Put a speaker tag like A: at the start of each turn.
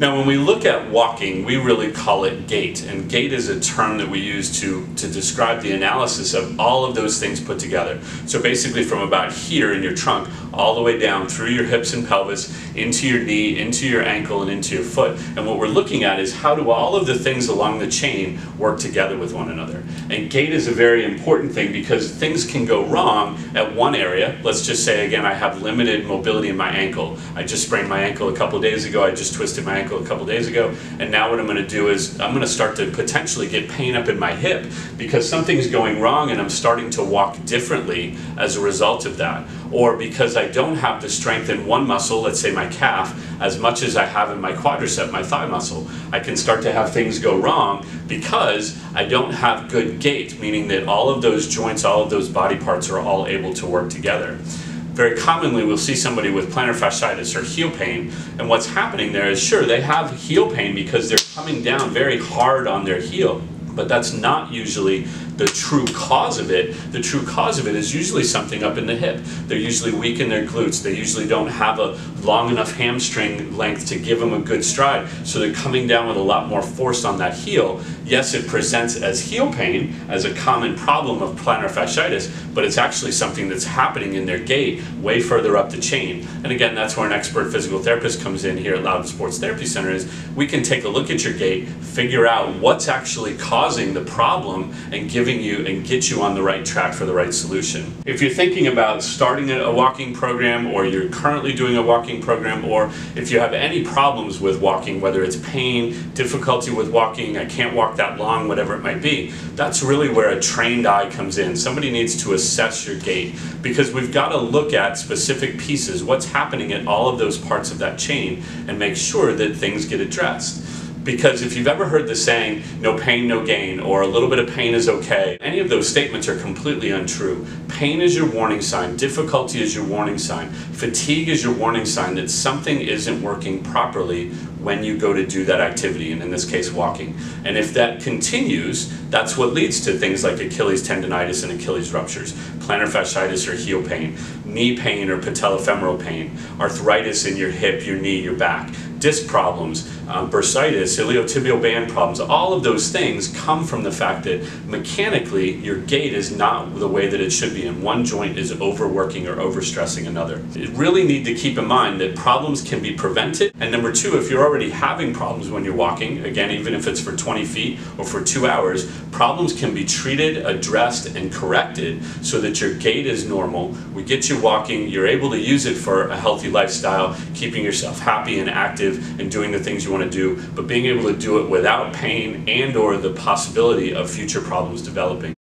A: Now, when we look at walking, we really call it gait, and gait is a term that we use to, to describe the analysis of all of those things put together. So basically from about here in your trunk, all the way down through your hips and pelvis, into your knee, into your ankle, and into your foot. And what we're looking at is how do all of the things along the chain work together with one another. And gait is a very important thing because things can go wrong at one area. Let's just say again, I have limited mobility in my ankle. I just sprained my ankle a couple days ago, I just twisted my ankle a couple days ago, and now what I'm gonna do is I'm gonna start to potentially get pain up in my hip because something's going wrong and I'm starting to walk differently as a result of that. Or because I don't have the strength in one muscle, let's say my calf, as much as I have in my quadricep, my thigh muscle. I can start to have things go wrong because I don't have good gait, meaning that all of those joints, all of those body parts are all able to work together very commonly we'll see somebody with plantar fasciitis or heel pain and what's happening there is sure they have heel pain because they're coming down very hard on their heel but that's not usually the true cause of it. The true cause of it is usually something up in the hip. They're usually weak in their glutes. They usually don't have a long enough hamstring length to give them a good stride. So they're coming down with a lot more force on that heel. Yes, it presents as heel pain, as a common problem of plantar fasciitis, but it's actually something that's happening in their gait way further up the chain. And again, that's where an expert physical therapist comes in here at Loudoun Sports Therapy Center is we can take a look at your gait, figure out what's actually causing the problem and giving you and get you on the right track for the right solution. If you're thinking about starting a walking program or you're currently doing a walking program or if you have any problems with walking, whether it's pain, difficulty with walking, I can't walk that long, whatever it might be, that's really where a trained eye comes in. Somebody needs to assess your gait because we've got to look at specific pieces, what's happening at all of those parts of that chain and make sure that things get addressed. Because if you've ever heard the saying, no pain, no gain, or a little bit of pain is okay, any of those statements are completely untrue. Pain is your warning sign, difficulty is your warning sign, fatigue is your warning sign that something isn't working properly when you go to do that activity, and in this case, walking. And if that continues, that's what leads to things like Achilles tendonitis and Achilles ruptures, plantar fasciitis or heel pain, knee pain or patellofemoral pain, arthritis in your hip, your knee, your back disc problems, um, bursitis, iliotibial band problems, all of those things come from the fact that mechanically your gait is not the way that it should be and one joint is overworking or overstressing another. You really need to keep in mind that problems can be prevented and number two, if you're already having problems when you're walking, again even if it's for 20 feet or for two hours, problems can be treated, addressed, and corrected so that your gait is normal. We get you walking, you're able to use it for a healthy lifestyle, keeping yourself happy and active and doing the things you want to do, but being able to do it without pain and or the possibility of future problems developing.